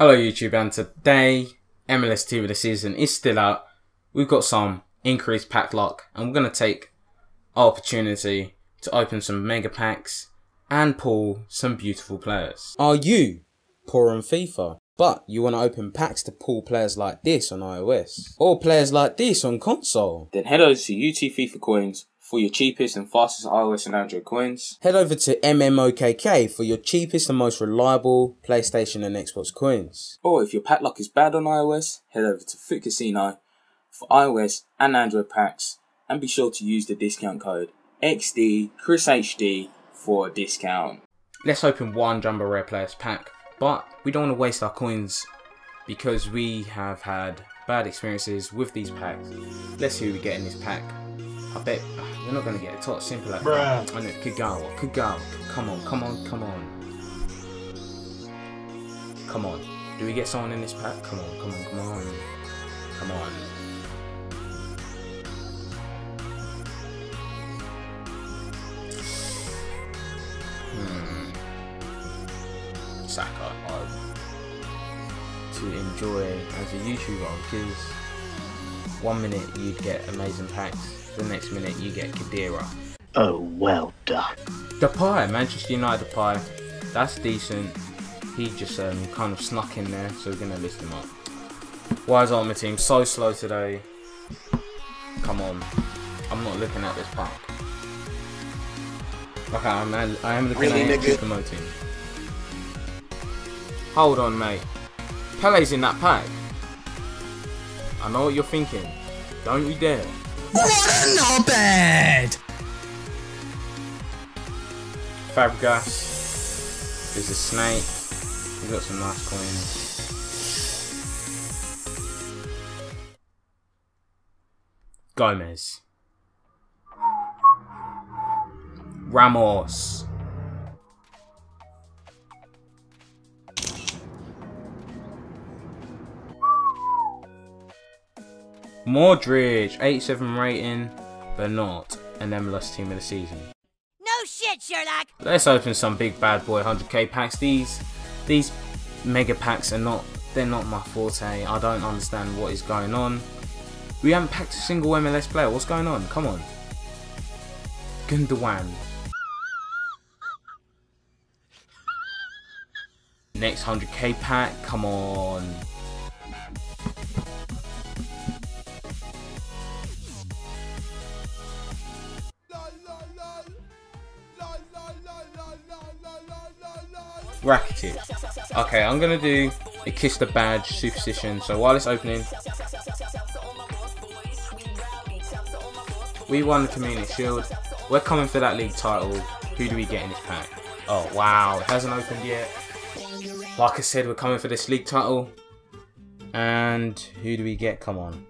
Hello YouTube and today MLS Team of the Season is still out. We've got some increased pack luck and we're going to take our opportunity to open some mega packs and pull some beautiful players. Are you poor on FIFA but you want to open packs to pull players like this on iOS or players like this on console? Then head over to UT FIFA Coins for your cheapest and fastest iOS and Android coins. Head over to MMOKK for your cheapest and most reliable PlayStation and Xbox coins. Or if your pack luck is bad on iOS, head over to FUT Casino for iOS and Android packs and be sure to use the discount code XD for a discount. Let's open one Jumbo Rare Players pack, but we don't want to waste our coins because we have had bad experiences with these packs. Let's see who we get in this pack. I bet we're not gonna get it. Top simple like Bruh. that. I know Kagawa, Kagawa. Come on, come on, come on. Come on. Do we get someone in this pack? Come on, come on, come on. Come on. Hmm. Saka. Oh. To enjoy as a YouTuber because one minute you'd get amazing packs, the next minute you get Khedira. Oh, well done. Depay, Manchester United Depay, that's decent. He just um, kind of snuck in there, so we're going to list him up. Why is Ultimate Team so slow today? Come on. I'm not looking at this pack. Okay, I'm, I am looking Really, at nigga? Keep promoting. Hold on, mate. Pele's in that pack. I know what you're thinking. Don't you dare. What a knobhead! Fabregas. There's a snake. We've got some nice coins. Gomez. Ramos. Modric, 87 rating, but not an MLS team of the season. No shit, Sherlock. Let's open some big bad boy 100k packs. These these mega packs are not they're not my forte. I don't understand what is going on. We haven't packed a single MLS player. What's going on? Come on. Gundogan. Next 100k pack. Come on. Rakitic. Okay, I'm gonna do a kiss the badge superstition. So while it's opening, we won the Community Shield. We're coming for that league title. Who do we get in this pack? Oh wow, it hasn't opened yet. Like I said, we're coming for this league title. And who do we get? Come on.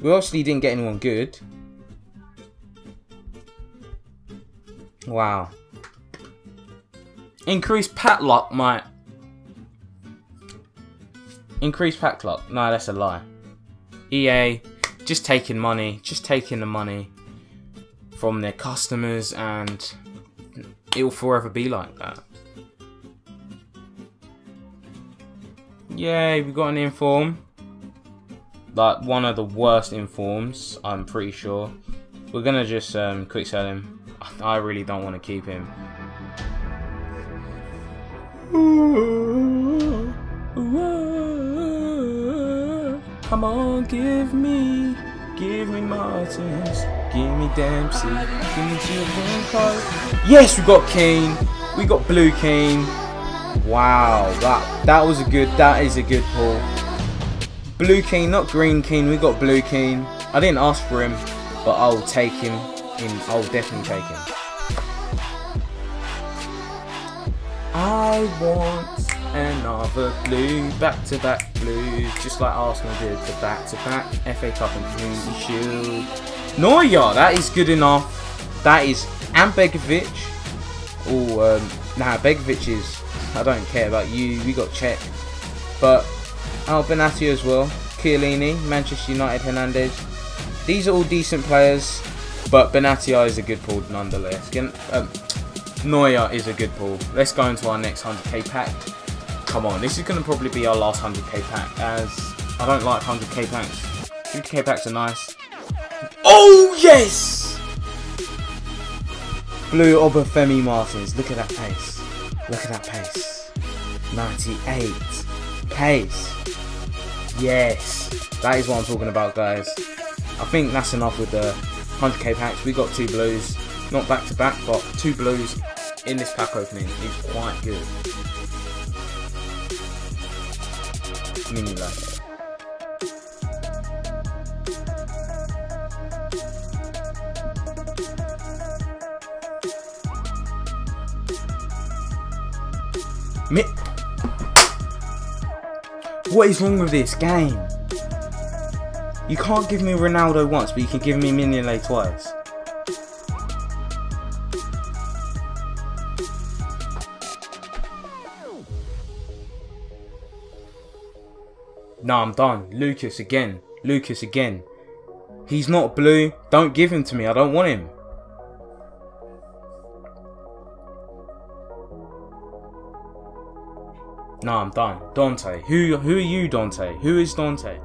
We obviously didn't get anyone good. Wow. Increase pack luck might. Increase pack luck. No, that's a lie. EA just taking money, just taking the money from their customers, and it will forever be like that. Yay, we got an inform. Like one of the worst informs, I'm pretty sure. We're gonna just um, quick sell him. I really don't want to keep him. Come on, give me, give me Martins, give me Dempsey, give me Giovanni. Yes, we got Kane. We got Blue Kane. Wow, that that was a good. That is a good pull. Blue Kane, not Green Kane. We got Blue Kane. I didn't ask for him, but I'll take him. In, I'll definitely take him. I want another blue, back-to-back blues, just like Arsenal did the back-to-back FA Cup and Community Shield. Neuer, that is good enough. That is, and Begovic. Oh, um, nah, Begovic is, I don't care about you, we got Cech. But, oh, Benatia as well, Chiellini, Manchester United, Hernandez. These are all decent players, but Benatia is a good pull nonetheless. Um, Neuer is a good pull. Let's go into our next 100k pack. come on, this is going to probably be our last 100k pack, as I don't like 100k packs. 50k packs are nice. Oh, yes! Blue Obafemi Martins, look at that pace. Look at that pace. 98. Pace. Yes. That is what I'm talking about, guys. I think that's enough with the 100k packs. We got two blues. Not back to back, but two blues in this pack opening is quite good. Mini life. Mi what is wrong with this game? You can't give me Ronaldo once, but you can give me Mignolet twice. No, I'm done. Lucas again. Lucas again. He's not blue. Don't give him to me. I don't want him. No, I'm done. Dante. Who who are you, Dante? Who is Dante?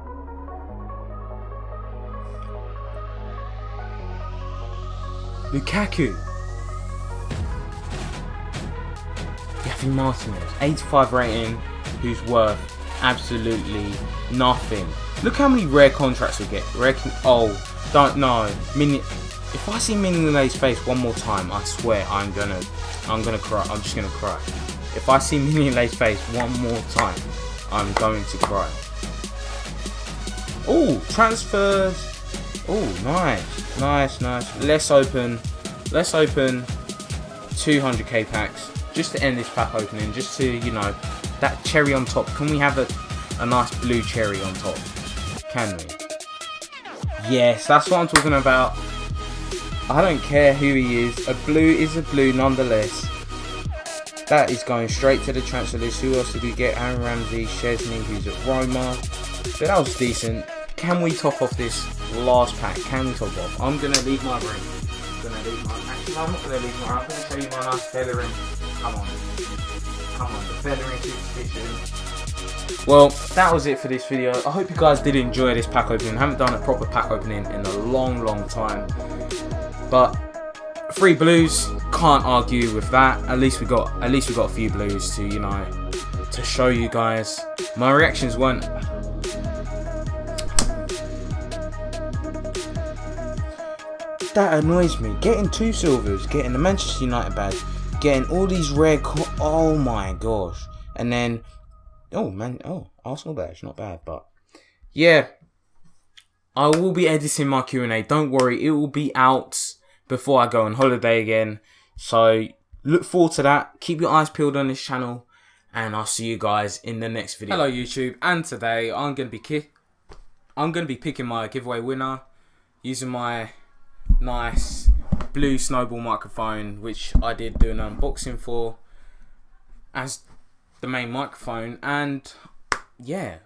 Lukaku. Javi Martinez. 85 rating. Who's worth absolutely nothing. Look how many rare contracts we get. Rare oh, don't know. Mini if I see Mignolet's face one more time, I swear I'm gonna I'm gonna cry. I'm just gonna cry. If I see Mignolet's face one more time, I'm going to cry. Oh, transfers. Oh, nice. Nice, nice. Let's open let's open 200k packs just to end this pack opening, just to, you know, that cherry on top. Can we have a, a nice blue cherry on top? Can we? Yes, that's what I'm talking about. I don't care who he is. A blue is a blue nonetheless. That is going straight to the transfer list. Who else did we get? Aaron Ramsey, Szczesny, who's at Roma. But that was decent. Can we top off this last pack? Can we top off? I'm going to leave my room. I'm going to leave my... Actually, I'm not going to leave my room. I'm going to show you my nice Bellerin. Come on. On, the Bellerin superstition. Well, that was it for this video. I hope you guys did enjoy this pack opening. I haven't done a proper pack opening in a long, long time. But three blues, can't argue with that. At least we got at least we got a few blues to, you know, to show you guys. My reactions weren't That annoys me. Getting two silvers, getting the Manchester United badge, getting all these rare oh my gosh. And then oh man oh Arsenal badge, not bad, but yeah. I will be editing my Q&A. Don't worry, it will be out before I go on holiday again. So look forward to that. Keep your eyes peeled on this channel. And I'll see you guys in the next video. Hello YouTube. And today I'm gonna be kick I'm gonna be picking my giveaway winner using my nice blue snowball microphone which I did do an unboxing for as the main microphone and yeah